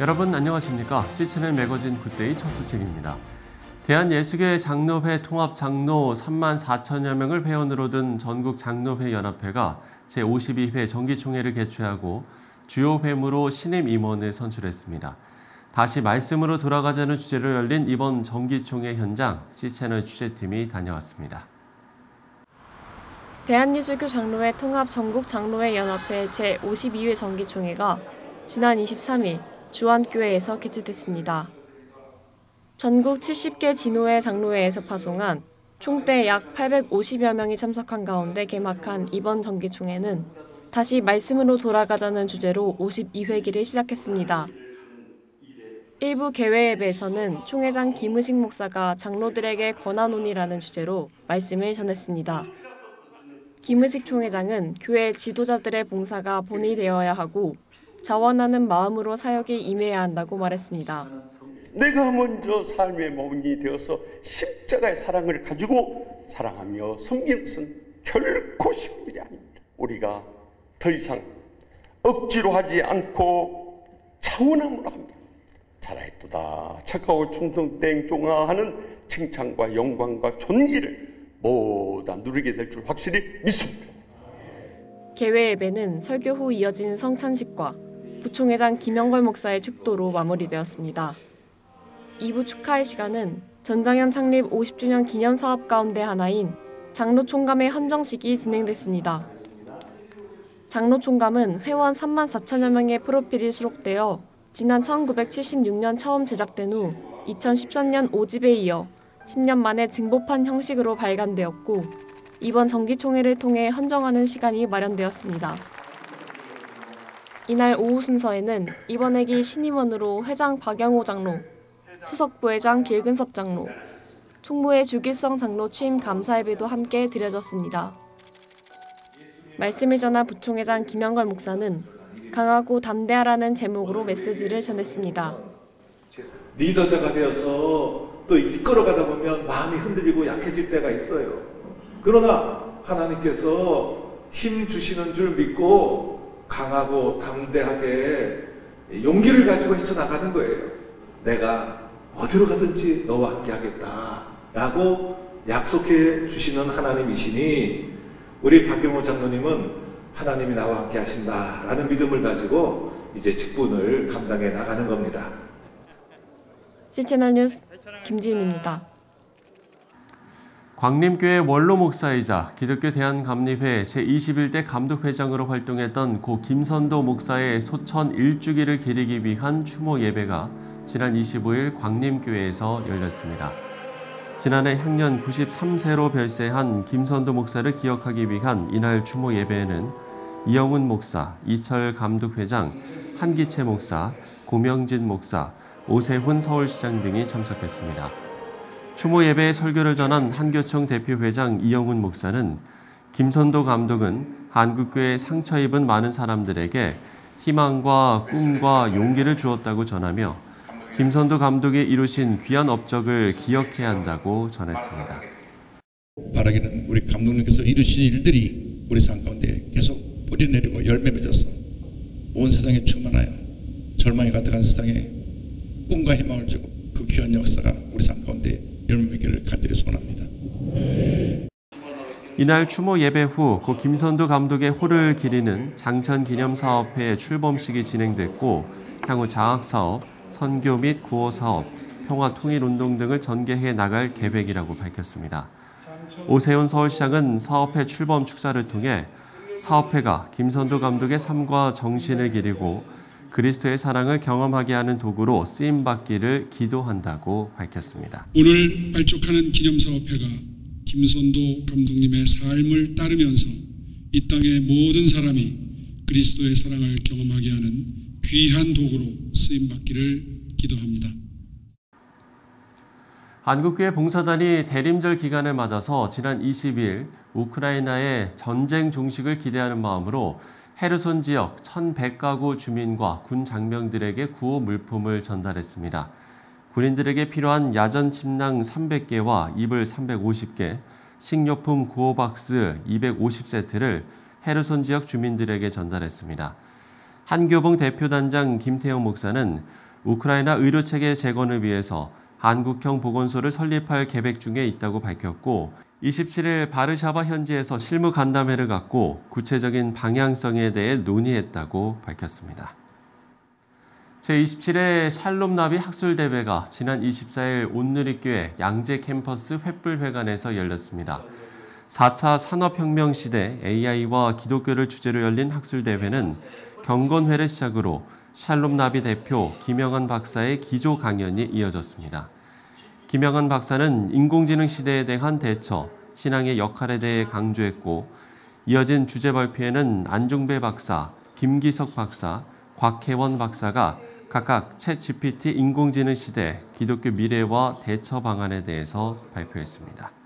여러분 안녕하십니까? C채널 매거진 굿데이 첫 소식입니다. 대한예수교 장로회 통합 장로 3만 4천여 명을 회원으로 둔 전국 장로회 연합회가 제52회 정기총회를 개최하고 주요 회무로 신임 임원을 선출했습니다. 다시 말씀으로 돌아가자는 주제로 열린 이번 정기총회 현장 C채널 취재팀이 다녀왔습니다. 대한예수교 장로회 통합 전국 장로회 연합회 제52회 정기총회가 지난 23일 주안교회에서 개최됐습니다. 전국 70개 진호회 장로회에서 파송한 총대 약 850여 명이 참석한 가운데 개막한 이번 정기총회는 다시 말씀으로 돌아가자는 주제로 52회기를 시작했습니다. 일부 개회 예배에서는 총회장 김의식 목사가 장로들에게 권한논이라는 주제로 말씀을 전했습니다. 김의식 총회장은 교회 지도자들의 봉사가 본이 되어야 하고 자원하는 마음으로 사역에 임해야 한다고 말했습니다. 내가 먼저 삶의 몸이 되어서 십자가의 사랑을 가지고 사랑하며 섬기는 것은 결코 쉬운 일이 아닙니다. 우리가 더 이상 억지로 하지 않고 차원함으로 합니다. 잘했도다 착하고 충성된 종아 하는 칭찬과 영광과 존귀를 모두 누리게 될 줄 확실히 믿습니다. 개회 예배는 설교 후 이어지는 성찬식과 부총회장 김영걸 목사의 축도로 마무리되었습니다. 2부 축하의 시간은 전장현 창립 50주년 기념 사업 가운데 하나인 장로 총감의 헌정식이 진행됐습니다. 장로 총감은 회원 3만 4천여 명의 프로필이 수록되어 지난 1976년 처음 제작된 후 2013년 5집에 이어 10년 만에 증보판 형식으로 발간되었고 이번 정기총회를 통해 헌정하는 시간이 마련되었습니다. 이날 오후 순서에는 이번 회기 신임원으로 회장 박영호 장로, 수석 부회장 길근섭 장로, 총무회 주길성 장로 취임 감사 예배도 함께 드려졌습니다. 말씀을 전한 부총회장 김영걸 목사는 강하고 담대하라는 제목으로 메시지를 전했습니다. 리더자가 되어서 또 이끌어가다 보면 마음이 흔들리고 약해질 때가 있어요. 그러나 하나님께서 힘 주시는 줄 믿고 강하고 담대하게 용기를 가지고 헤쳐나가는 거예요. 내가 어디로 가든지 너와 함께 하겠다. 라고 약속해 주시는 하나님이시니 우리 박경호 장로님은 하나님이 나와 함께 하신다. 라는 믿음을 가지고 이제 직분을 감당해 나가는 겁니다. C채널 뉴스 김지윤입니다. 광림교회 원로 목사이자 기독교 대한감리회 제21대 감독회장으로 활동했던 고 김선도 목사의 소천 1주기를 기리기 위한 추모 예배가 지난 25일 광림교회에서 열렸습니다. 지난해 향년 93세로 별세한 김선도 목사를 기억하기 위한 이날 추모 예배에는 이영훈 목사, 이철 감독회장, 한기채 목사, 고명진 목사, 오세훈 서울시장 등이 참석했습니다. 추모 예배에 설교를 전한 한교총 대표 회장 이영훈 목사는 김선도 감독은 한국교회 상처 입은 많은 사람들에게 희망과 꿈과 용기를 주었다고 전하며 김선도 감독이 이루신 귀한 업적을 기억해야 한다고 전했습니다. 바라기는 우리 감독님께서 이루신 일들이 우리 삶 가운데 계속 뿌리 내리고 열매 맺어서 온 세상에 충만하여 절망이 가득한 세상에 꿈과 희망을 주고 그 귀한 역사가 우리 삶 가운데 열매기를 간절히 소원합니다. 이날 추모 예배 후 고 김선도 감독의 호를 기리는 장천 기념사업회 출범식이 진행됐고 향후 장학사업, 선교 및 구호사업, 평화통일운동 등을 전개해 나갈 계획이라고 밝혔습니다. 오세훈 서울시장은 사업회 출범 축사를 통해 사업회가 김선도 감독의 삶과 정신을 기리고 그리스도의 사랑을 경험하게 하는 도구로 쓰임 받기를 기도한다고 밝혔습니다. 오늘 발족하는 기념 사업회가 김선도 감독님의 삶을 따르면서 이 땅의 모든 사람이 그리스도의 사랑을 경험하게 하는 귀한 도구로 쓰임 받기를 기도합니다. 한국교회 봉사단이 대림절 기간을 맞아서 지난 20일 우크라이나의 전쟁 종식을 기대하는 마음으로 헤르손 지역 1,100가구 주민과 군 장병들에게 구호 물품을 전달했습니다. 군인들에게 필요한 야전 침낭 300개와 이불 350개, 식료품 구호 박스 250세트를 헤르손 지역 주민들에게 전달했습니다. 한교봉 대표단장 김태형 목사는 우크라이나 의료체계 재건을 위해서 한국형 보건소를 설립할 계획 중에 있다고 밝혔고 27일 바르샤바 현지에서 실무 간담회를 갖고 구체적인 방향성에 대해 논의했다고 밝혔습니다. 제27회 샬롬나비 학술대회가 지난 24일 온누리교회 양재 캠퍼스 횃불회관에서 열렸습니다. 4차 산업혁명 시대 AI와 기독교를 주제로 열린 학술대회는 경건회를 시작으로 샬롬나비 대표 김영환 박사의 기조 강연이 이어졌습니다. 김영환 박사는 인공지능 시대에 대한 대처, 신앙의 역할에 대해 강조했고 이어진 주제 발표에는 안종배 박사, 김기석 박사, 곽혜원 박사가 각각 챗 GPT 인공지능 시대 기독교 미래와 대처 방안에 대해서 발표했습니다.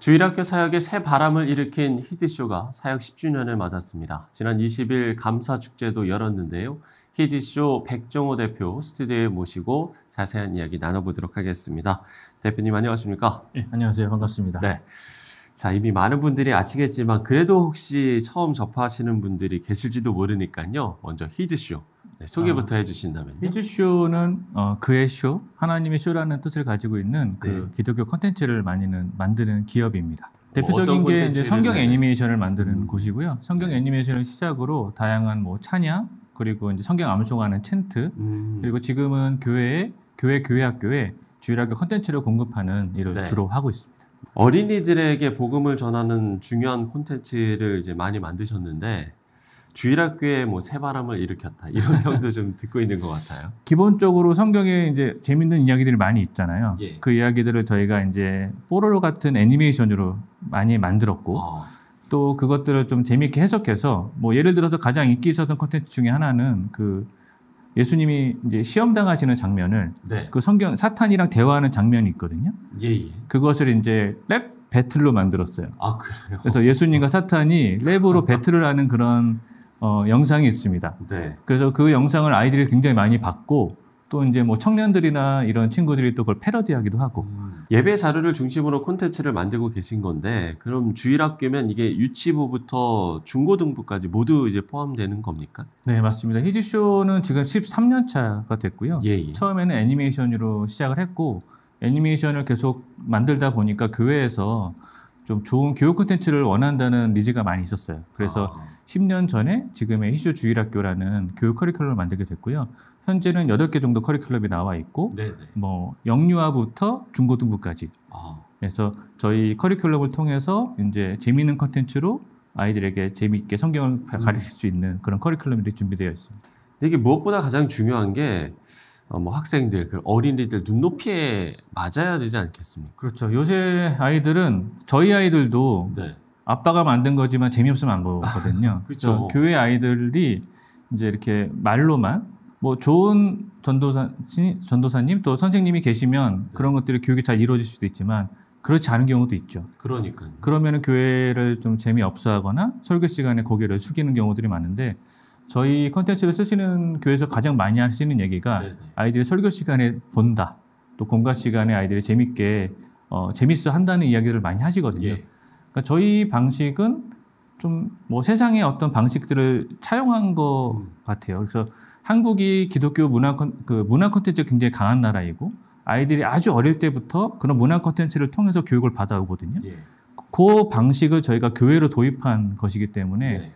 주일학교 사역에 새 바람을 일으킨 히즈쇼가 사역 10주년을 맞았습니다. 지난 20일 감사축제도 열었는데요. 히즈쇼 백정호 대표 스튜디오에 모시고 자세한 이야기 나눠보도록 하겠습니다. 대표님 안녕하십니까? 네, 안녕하세요. 반갑습니다. 네. 자, 이미 많은 분들이 아시겠지만 그래도 혹시 처음 접하시는 분들이 계실지도 모르니까요. 먼저 히즈쇼 네, 소개부터 아, 해주신다면요. 히즈쇼는 어, 그의 쇼, 하나님의 쇼라는 뜻을 가지고 있는 그 네. 기독교 컨텐츠를 많이는 만드는 기업입니다. 뭐 대표적인 어떤 게 이제 성경 네. 애니메이션을 만드는 음. 곳이고요. 성경 네. 애니메이션을 시작으로 다양한 뭐 찬양 그리고 이제 성경 암송하는 chant 음, 그리고 지금은 교회에 교회 교회 학교에 주일학교 컨텐츠를 공급하는 일을 네. 주로 하고 있습니다. 어린이들에게 복음을 전하는 중요한 콘텐츠를 이제 많이 만드셨는데 주일학교에 뭐 새바람을 일으켰다 이런 평도 좀 듣고 있는 것 같아요. 기본적으로 성경에 이제 재밌는 이야기들이 많이 있잖아요. 예. 그 이야기들을 저희가 이제 뽀로로 같은 애니메이션으로 많이 만들었고 어, 또 그것들을 좀 재미있게 해석해서 뭐 예를 들어서 가장 인기 있었던 콘텐츠 중에 하나는 그 예수님이 이제 시험 당하시는 장면을 네, 그 성경 사탄이랑 대화하는 장면이 있거든요. 예, 예. 그것을 이제 랩 배틀로 만들었어요. 아 그래요. 그래서 예수님과 사탄이 랩으로 배틀을 하는 그런 어, 영상이 있습니다. 네, 그래서 그 영상을 아이들이 굉장히 많이 봤고 또 이제 뭐 청년들이나 이런 친구들이 또 그걸 패러디하기도 하고 음, 예배 자료를 중심으로 콘텐츠를 만들고 계신 건데 그럼 주일학교면 이게 유치부부터 중고등부까지 모두 이제 포함되는 겁니까? 네 맞습니다. 히즈쇼는 지금 13년 차가 됐고요. 예, 예. 처음에는 애니메이션으로 시작을 했고 애니메이션을 계속 만들다 보니까 교회에서 좀 좋은 교육 콘텐츠를 원한다는 니즈가 많이 있었어요. 그래서 아, 10년 전에 지금의 히쇼 주일학교라는 교육 커리큘럼을 만들게 됐고요. 현재는 8개 정도 커리큘럼이 나와 있고 네네. 뭐 영유아부터 중고등부까지 아, 그래서 저희 커리큘럼을 통해서 이제 재미있는 컨텐츠로 아이들에게 재미있게 성경을 가- 가르칠 수 있는 그런 커리큘럼들이 준비되어 있습니다. 이게 무엇보다 가장 중요한 게 어, 뭐 학생들, 그 어린이들 눈높이에 맞아야 되지 않겠습니까? 그렇죠. 요새 아이들은 저희 아이들도 네. 아빠가 만든 거지만 재미없으면 안 보거든요. 그렇죠. 교회 아이들이 이제 이렇게 말로만 뭐 좋은 전도사 전도사님 또 선생님이 계시면 그런 것들이 교육이 잘 이루어질 수도 있지만 그렇지 않은 경우도 있죠. 그러니까요. 그러면은 교회를 좀 재미없어하거나 설교 시간에 고개를 숙이는 경우들이 많은데 저희 컨텐츠를 쓰시는 교회에서 가장 많이 하시는 얘기가 네네. 아이들이 설교 시간에 본다. 또 공과 시간에 아이들이 재밌게 어, 재밌어 한다는 이야기를 많이 하시거든요. 예. 그러니까 저희 방식은 좀 뭐 세상의 어떤 방식들을 차용한 것 음. 같아요. 그래서 한국이 기독교 문화 컨, 그 문화 콘텐츠가 굉장히 강한 나라이고 아이들이 아주 어릴 때부터 그런 문화 콘텐츠를 통해서 교육을 받아오거든요. 예. 그 방식을 저희가 교회로 도입한 것이기 때문에 네.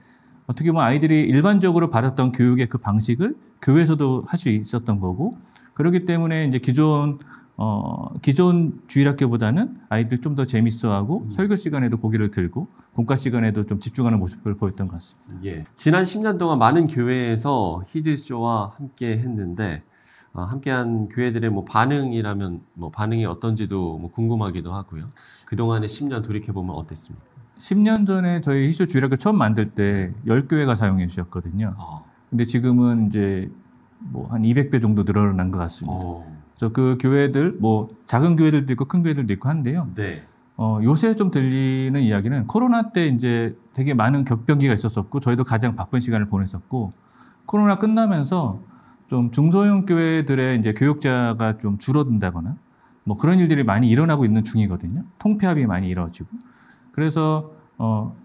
어떻게 보면 아이들이 일반적으로 받았던 교육의 그 방식을 교회에서도 할 수 있었던 거고 그렇기 때문에 이제 기존 어 기존 주일학교보다는 아이들이 좀더 재밌어하고 설교 시간에도 고개를 들고 공과 시간에도 좀 집중하는 모습을 보였던 것 같습니다. 예. 지난 10년 동안 많은 교회에서 히즈쇼와 함께 했는데 어, 함께한 교회들의 뭐 반응이라면 뭐 반응이 어떤지도 뭐 궁금하기도 하고요. 그 동안의 10년 돌이켜 보면 어땠습니까? 10년 전에 저희 희쇼 주일학교 처음 만들 때 10교회가 사용해 주셨거든요. 어, 근데 지금은 이제 뭐 한 200배 정도 늘어난 것 같습니다. 어, 그래서 그 교회들 뭐 작은 교회들도 있고 큰 교회들도 있고 한데요. 네. 어, 요새 좀 들리는 이야기는 코로나 때 이제 되게 많은 격변기가 있었었고 저희도 가장 바쁜 시간을 보냈었고 코로나 끝나면서 좀 중소형 교회들의 이제 교육자가 좀 줄어든다거나 뭐 그런 일들이 많이 일어나고 있는 중이거든요. 통폐합이 많이 이루어지고. 그래서 어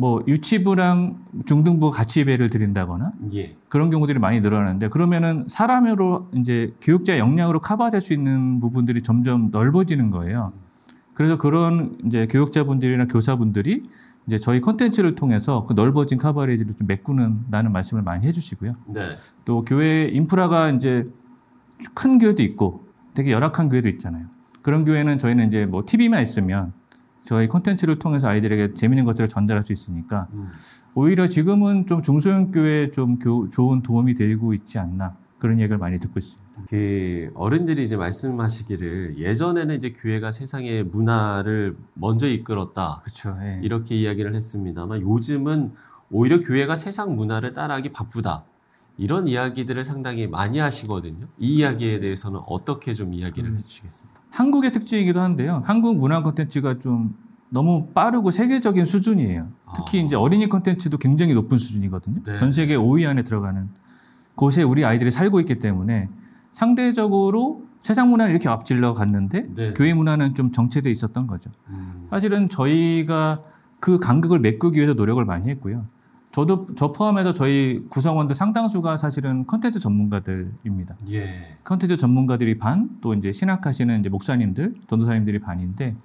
뭐 유치부랑 중등부 같이 예배를 드린다거나 예. 그런 경우들이 많이 늘어나는데 그러면은 사람으로 이제 교육자 역량으로 커버될 수 있는 부분들이 점점 넓어지는 거예요. 그래서 그런 이제 교육자분들이나 교사분들이 이제 저희 컨텐츠를 통해서 그 넓어진 커버리지를 좀 메꾸는다는 말씀을 많이 해주시고요. 네. 또 교회 인프라가 이제 큰 교회도 있고 되게 열악한 교회도 있잖아요. 그런 교회는 저희는 이제 뭐 TV만 있으면 저희 콘텐츠를 통해서 아이들에게 재밌는 것들을 전달할 수 있으니까 음. 오히려 지금은 좀 중소형 교회에 좀 교- 좋은 도움이 되고 있지 않나 그런 얘기를 많이 듣고 있습니다. 그 어른들이 이제 말씀하시기를 예전에는 이제 교회가 세상의 문화를 먼저 이끌었다 그렇죠. 예. 이렇게 이야기를 했습니다만 요즘은 오히려 교회가 세상 문화를 따라하기 바쁘다 이런 이야기들을 상당히 많이 하시거든요. 이 이야기에 대해서는 어떻게 좀 이야기를 음. 해주시겠습니까? 한국의 특징이기도 한데요. 한국 문화 콘텐츠가 좀 너무 빠르고 세계적인 수준이에요. 특히 아. 이제 어린이 콘텐츠도 굉장히 높은 수준이거든요. 네. 전 세계 5위 안에 들어가는 곳에 우리 아이들이 살고 있기 때문에 상대적으로 세상 문화를 이렇게 앞질러 갔는데 네. 교회 문화는 좀 정체돼 있었던 거죠. 음. 사실은 저희가 그 간극을 메꾸기 위해서 노력을 많이 했고요. 저도 저 포함해서 저희 구성원들 상당수가 사실은 컨텐츠 전문가들입니다. 예. 컨텐츠 전문가들이 반, 또 이제 신학하시는 이제 목사님들, 전도사님들이 반인데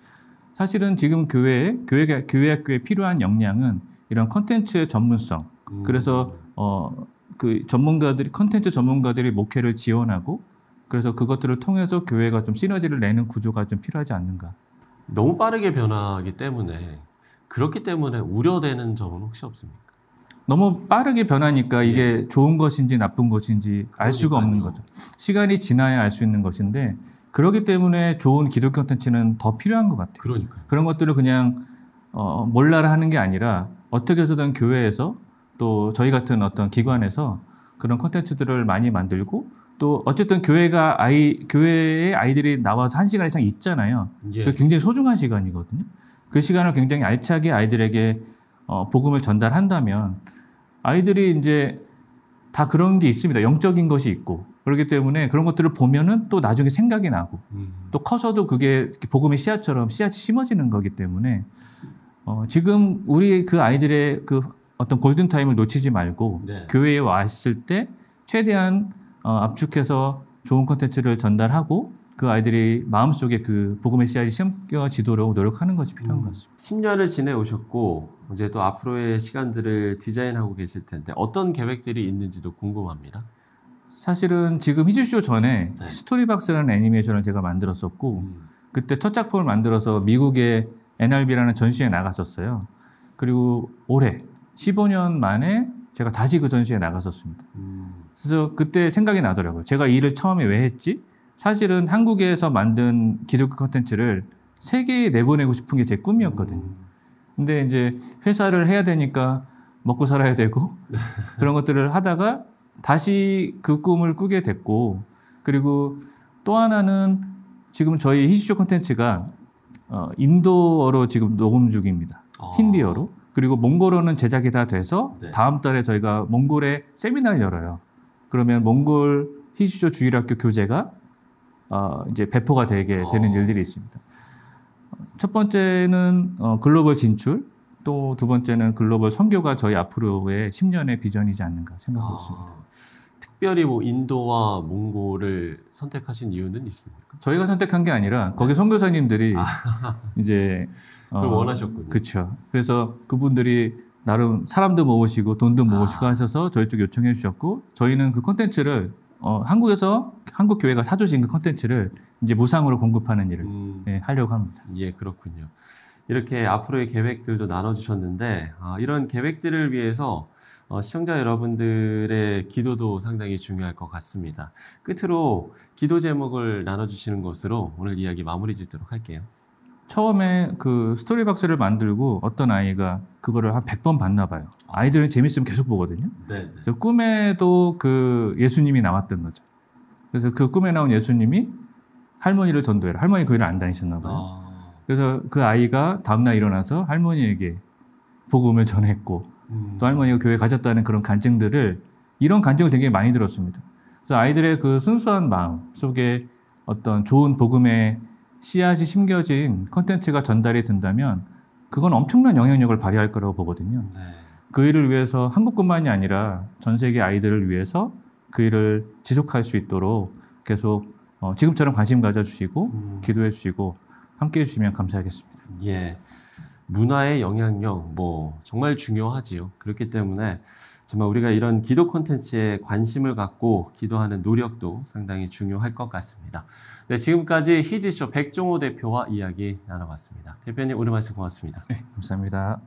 사실은 지금 교회에 교회 교회 학교에 필요한 역량은 이런 컨텐츠의 전문성. 음. 그래서 어 그 전문가들이 컨텐츠 전문가들이 목회를 지원하고 그래서 그것들을 통해서 교회가 좀 시너지를 내는 구조가 좀 필요하지 않는가. 너무 빠르게 변하기 때문에 그렇기 때문에 우려되는 점은 혹시 없습니까? 너무 빠르게 변하니까 이게 좋은 것인지 나쁜 것인지 알 수가 없는 예. 거죠. 시간이 지나야 알 수 있는 것인데 그렇기 때문에 좋은 기독 콘텐츠는 더 필요한 것 같아요. 그러니까. 그런 것들을 그냥 어, 몰라라 하는 게 아니라 어떻게 해서든 교회에서 또 저희 같은 어떤 기관에서 그런 콘텐츠들을 많이 만들고 또 어쨌든 교회가 아이 교회에 아이들이 나와서 한 시간 이상 있잖아요. 예. 그 굉장히 소중한 시간이거든요. 그 시간을 굉장히 알차게 아이들에게 어, 복음을 전달한다면 아이들이 이제 다 그런 게 있습니다. 영적인 것이 있고 그렇기 때문에 그런 것들을 보면은 또 나중에 생각이 나고 음. 또 커서도 그게 복음의 씨앗처럼 씨앗이 심어지는 거기 때문에 어, 지금 우리 그 아이들의 그 어떤 골든 타임을 놓치지 말고 네. 교회에 왔을 때 최대한 어, 압축해서 좋은 콘텐츠를 전달하고 그 아이들이 마음속에 그 복음의 씨앗이 심겨지도록 노력하는 것이 필요한 것 같습니다. 10년을 지내오셨고 이제 또 앞으로의 시간들을 디자인하고 계실 텐데 어떤 계획들이 있는지도 궁금합니다. 사실은 지금 히즈쇼 전에 네. 스토리박스라는 애니메이션을 제가 만들었었고 음. 그때 첫 작품을 만들어서 미국의 NRB라는 전시회에 나갔었어요. 그리고 올해 15년 만에 제가 다시 그 전시회에 나갔었습니다. 음. 그래서 그때 생각이 나더라고요. 제가 이 일을 처음에 왜 했지? 사실은 한국에서 만든 기독교 콘텐츠를 세계에 내보내고 싶은 게 제 꿈이었거든요. 근데 이제 회사를 해야 되니까 먹고 살아야 되고 그런 것들을 하다가 다시 그 꿈을 꾸게 됐고 그리고 또 하나는 지금 저희 히시쇼 콘텐츠가 어, 인도어로 지금 녹음 중입니다. 아. 힌디어로. 그리고 몽골어는 제작이 다 돼서 네. 다음 달에 저희가 몽골에 세미나를 열어요. 그러면 몽골 히시쇼 주일학교 교재가 어, 이제 배포가 되게 되는 어. 일들이 있습니다. 첫 번째는 어, 글로벌 진출, 또 두 번째는 글로벌 선교가 저희 앞으로의 10년의 비전이지 않는가 생각하고 있습니다. 아, 특별히 뭐 인도와 몽골을 선택하신 이유는 있습니까? 저희가 선택한 게 아니라 거기 선교사님들이 이제 아. 그걸 원하셨군요. 그렇죠. 그래서 그분들이 나름 사람도 모으시고 돈도 모으시고 아. 하셔서 저희 쪽 요청해 주셨고 저희는 그 컨텐츠를 어, 한국에서 한국 교회가 사주신 그 컨텐츠를 이제 무상으로 공급하는 일을 음. 예, 하려고 합니다. 예, 그렇군요. 이렇게 앞으로의 계획들도 나눠주셨는데 아, 이런 계획들을 위해서 어, 시청자 여러분들의 기도도 상당히 중요할 것 같습니다. 끝으로 기도 제목을 나눠주시는 것으로 오늘 이야기 마무리 짓도록 할게요. 처음에 그 스토리박스를 만들고 어떤 아이가 그거를 한 100번 봤나 봐요. 아이들은 재밌으면 계속 보거든요. 네, 네. 그래서 꿈에도 그 예수님이 나왔던 거죠. 그래서 그 꿈에 나온 예수님이 할머니를 전도해라. 할머니 교회를 안 다니셨나 봐요. 아, 그래서 그 아이가 다음날 일어나서 할머니에게 복음을 전했고 음, 또 할머니가 교회 가셨다는 그런 간증들을 이런 간증을 되게 많이 들었습니다. 그래서 아이들의 그 순수한 마음 속에 어떤 좋은 복음의 씨앗이 심겨진 컨텐츠가 전달이 된다면 그건 엄청난 영향력을 발휘할 거라고 보거든요. 그 일을 위해서 한국뿐만이 아니라 전 세계 아이들을 위해서 그 일을 지속할 수 있도록 계속 어, 지금처럼 관심 가져주시고 기도해 주시고 함께 해주시면 감사하겠습니다. 예. 문화의 영향력 뭐 정말 중요하지요. 그렇기 때문에 정말 우리가 이런 기도 콘텐츠에 관심을 갖고 기도하는 노력도 상당히 중요할 것 같습니다. 네, 지금까지 히지쇼 백종호 대표와 이야기 나눠봤습니다. 대표님 오늘 말씀 고맙습니다. 네, 감사합니다.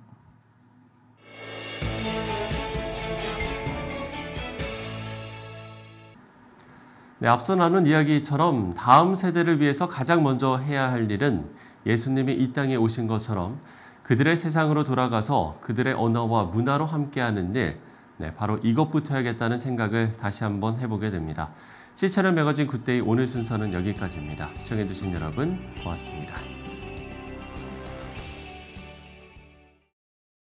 네, 앞서 나눈 이야기처럼 다음 세대를 위해서 가장 먼저 해야 할 일은 예수님이 이 땅에 오신 것처럼 그들의 세상으로 돌아가서 그들의 언어와 문화로 함께하는 일, 네, 바로 이것부터 해야겠다는 생각을 다시 한번 해보게 됩니다. C채널 매거진 굿데이 오늘 순서는 여기까지입니다. 시청해주신 여러분 고맙습니다.